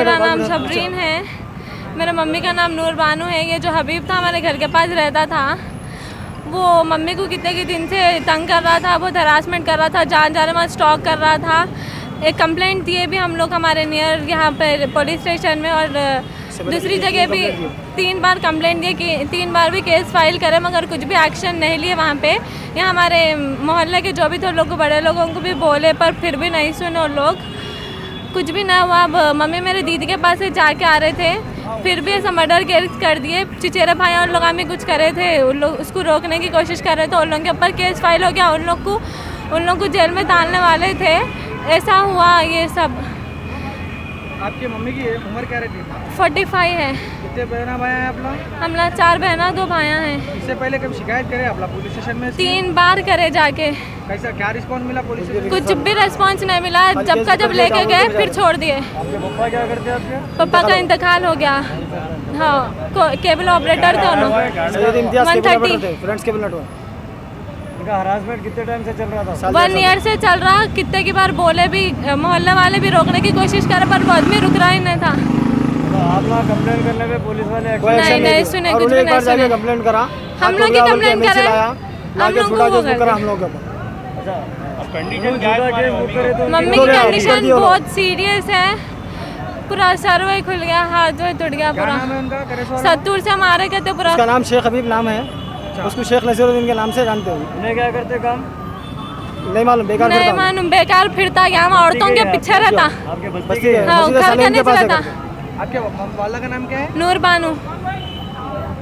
मेरा नाम शबरीन है। मेरे मम्मी का नाम नूर बानो है। ये जो हबीब था हमारे घर के पास रहता था वो मम्मी को कितने के दिन से तंग कर रहा था बहुत हरासमेंट कर रहा था जान जाने में स्टॉक कर रहा था। एक कंप्लेंट दिए भी हम लोग हमारे नियर यहाँ पर पुलिस स्टेशन में और दूसरी जगह भी तीन बार कंप्लेंट दिए कि तीन बार भी केस फ़ाइल करे मगर कुछ भी एक्शन नहीं लिए वहाँ पे। यहाँ हमारे मोहल्ले के जो भी थे लोग बड़े लोगों को भी बोले पर फिर भी नहीं सुने वो लोग। कुछ भी ना हुआ, अब मम्मी मेरे दीदी के पास से जाके आ रहे थे। फिर भी ऐसा मर्डर केस कर दिए। चिचेरा भाई और लोग हमें कुछ कर रहे थे, उन लोग, उसको रोकने की कोशिश कर रहे थे। उन लोगों के ऊपर केस फ़ाइल हो गया। उन लोग को, उन लोग को जेल में डालने वाले थे। ऐसा हुआ ये सब। आपकी मम्मी की उम्र क्या रहती है? फोर्टी फाइव है। कितने बहना भाई हैं आप लोग? हम लोग चार बहना दो भाइयाँ हैं। इससे पहले कभी शिकायत करे आप लोग पुलिस स्टेशन में तीन बार करे जाके। कैसा क्या रिस्पॉन्स मिला पुलिस कुछ भी रेस्पॉन्स नहीं मिला। जब का जब लेके गए फिर छोड़ दिए। आपके पप्पा क्या करते हैं आपके? पापा का इंतकाल हो गया। हाँ केबल ऑपरेटर थे उन्होंने one thirty friends cable network इनका हरासमेंट कितने टाइम से चल रहा था? वन ईयर से चल रहा कितने की बार बोले भी मोहल्ले वाले भी रोकने की कोशिश करे पर वो आदमी रुक रहा ही नहीं था। तो आप लोग कंप्लेन करने पे पुलिस वाले नहीं, नहीं सुने, कुछ भी नहीं सुने। करा। हम लोग की करे, हम लोग को के वो उसको कर। हम लोग के ऊपर। अच्छा। अब कंडीशन क्या करे तो मम्मी की कंडीशन बहुत सीरियस है। पूरा सर वही खुल गया हाथ वही टूट गया पूरा। सत्तूर से मारे गए थे पूरा। नाम शेख हबीब नाम है। उसको शेख नसीरुद्दीन के नाम से जानते हो? उन्हें क्या करते काम? नहीं मालूम बेकार नहीं फिरता। मालूम बेकार फिरता यहाँ औरतों के पीछे रहता। आपके बस्ती बस्ती के है हाँ, वाला का नाम क्या है? नूर बानू।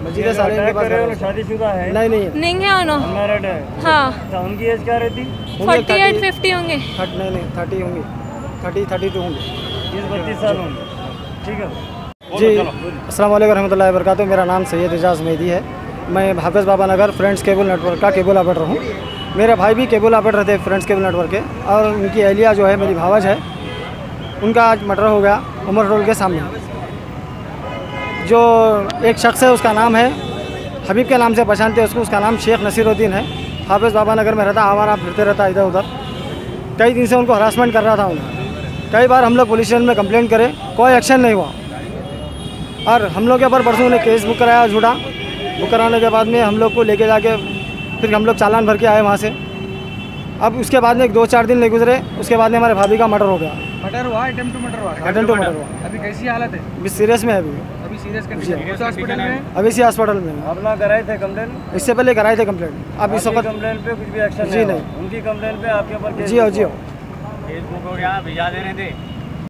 मस्जिद सालीम के पास है। शादीशुदा है? नहीं नहीं। है नहीं है उन्होंने मैरिड है। हाँ। अच्छा उनकी एज क्या रहती? होंगे फोर्टी एट 30 फिफ्टी होंगे। थर्ट नहीं नहीं थर्टी होंगी। थर्टी थर्टी टू होंगे। बीस बत्तीस साल होंगे। ठीक है। जी अस्सलाम वालेकुम रहमतुल्लाहि व बरकातुहू। मेरा नाम सैयद एजाज मेहदी है। मैं Hafiz Baba Nagar friends cable network का केबल ऑपरेटर हूँ। मेरे भाई भी केबल ऑपरेटर थे फ्रेंड्स केबल नेटवर्क के, और उनकी एहलिया जो है, मेरी भावज है, उनका आज मर्डर हो गया उमर रोड के सामने। जो एक शख्स है, उसका नाम है हबीब के नाम से पहचानते हैं, उसको, उसका नाम शेख नसीरुद्दीन है। हाफिज़ बाबा नगर में रहता, आवारा फिरते रहता इधर उधर। कई दिन से उनको हरासमेंट कर रहा था उन्हें कई बार हम लोग पुलिस स्टेशन में कंप्लेंट करें, कोई एक्शन नहीं हुआ। और हम लोग के ऊपर परसों ने केस बुक कराया, झूठा। बुक कराने के बाद में हम लोग को लेके जाके फिर हम लोग चालान भर के आए वहाँ से। अब उसके बाद में एक दो चार दिन ले गुजरे उसके बाद में हमारे भाभी का मर्डर हो गया। मर्डर हुआ अटेम्प्ट टू मर्डर हुआ? अटेम्प्ट टू मर्डर हुआ। अभी कैसी हालत है? अभी सीरियस में है अभी। अभी सीरियस कंडीशन है हॉस्पिटल में अभी इसी हॉस्पिटल में लोग कराए थे कंप्लेन इससे पहले कराए थे कंप्लेंट अब इस वक्त कंप्लेन पे कुछ भी एक्शन जी नहीं नहीं। उनकी कंप्लेन पे आपके ऊपर जी हो जी हो। फेसबुक हो गया भिजा दे रहे थे।